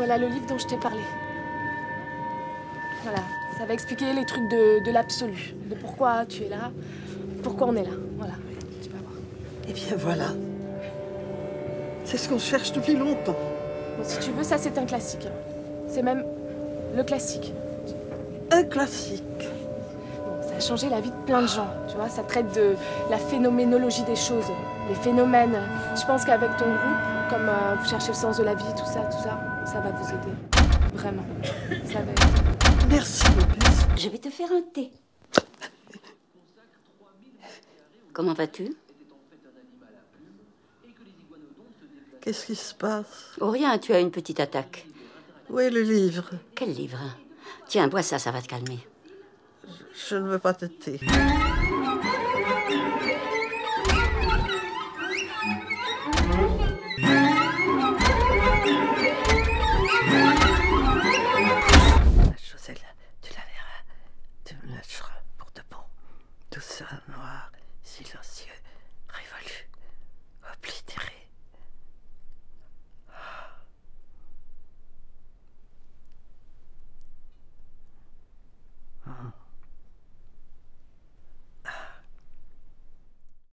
Voilà le livre dont je t'ai parlé. Voilà, ça va expliquer les trucs de, de l'absolu, de pourquoi tu es là, pourquoi on est là. Voilà, tu vas voir. Eh bien voilà. C'est ce qu'on cherche depuis longtemps. Bon, si tu veux, ça c'est un classique. hein. C'est même le classique. Un classique. Changé la vie de plein de gens. Tu vois, ça traite de la phénoménologie des choses, les phénomènes. Je pense qu'avec ton groupe, comme euh, vous cherchez le sens de la vie, tout ça, tout ça, ça va vous aider. Vraiment. Ça va. Merci, Maurice. Je vais te faire un thé. Comment vas-tu? Qu'est-ce qui se passe? Oh rien, tu as une petite attaque. Où est le livre? Quel livre? Tiens, bois ça, ça va te calmer. Je ne veux pas de thé. Joselle, tu la verras. Tu me lâcheras pour de bon. Tout ça noir, silencieux, révolu.